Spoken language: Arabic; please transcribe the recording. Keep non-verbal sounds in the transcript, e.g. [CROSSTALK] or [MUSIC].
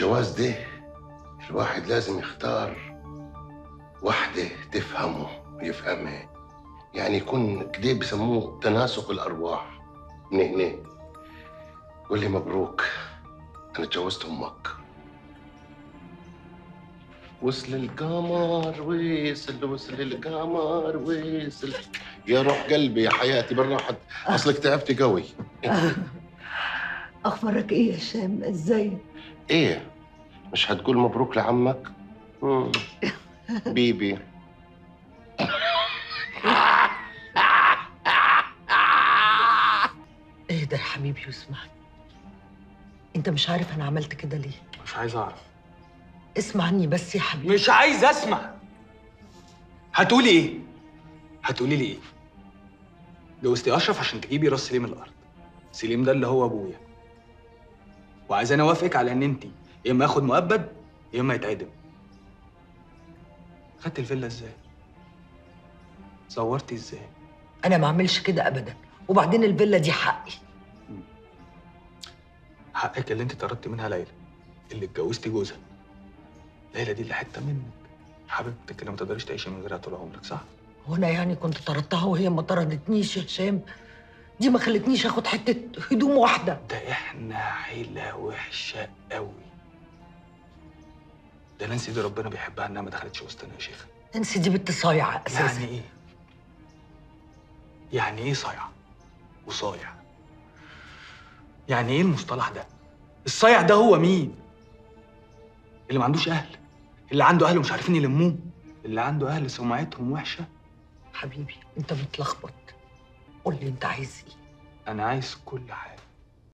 الجواز ده الواحد لازم يختار واحدة تفهمه ويفهمها. يعني يكون كده بيسموه تناسق الأرواح. من هنا. قول لي مبروك. أنا اتجوزت أمك. وصل القمر وصل وصل القمر وصل. يا روح قلبي يا حياتي بالراحة. أصلك تعبتي قوي. [LAUGHS] أخبارك إيه يا هشام؟ إزاي؟ إيه؟ مش هتقول مبروك لعمك؟ مم. بيبي. إيه ده يا حبيبي واسمعني انت مش عارف أنا عملت كده ليه. مش عايز اعرف. اسمعني بس يا حبيبي. مش عايز اسمع. هتقولي إيه؟ هتقولي لي إيه؟ جوزتي اشرف عشان تجيبي راس سليم الأرض. سليم ده اللي هو ابويا. وعايزاني اوافقك على ان انت يا إما اخد مؤبد يا إما يتعدم. خدت الفيلا إزاي؟ صورتي إزاي؟ أنا ما أعملش كده ابدا وبعدين الفيلا دي حقي. حقك اللي أنت طردتي منها ليلى اللي اتجوزتي جوزها. ليلى دي اللي حتة منك. حبيبتك اللي ما تقدريش تعيشي من غيرها طول عمرك صح؟ هو أنا يعني كنت طردتها وهي ما طردتنيش يا هشام. دي ما خلتنيش آخد حتة هدوم واحدة. ده إحنا عيلة وحشة قوي ده نانسي دي ربنا بيحبها إنها ما دخلتش وسطنا يا شيخ نانسي دي بنت صايعة أساسا. يعني إيه؟ يعني إيه صايع وصايع؟ يعني إيه المصطلح ده؟ الصايع ده هو مين؟ اللي ما عندوش أهل. اللي عنده أهل ومش عارفين يلموه. اللي عنده أهل سمعتهم وحشة. حبيبي أنت متلخبط قول لي أنت عايز إيه. أنا عايز كل حاجة.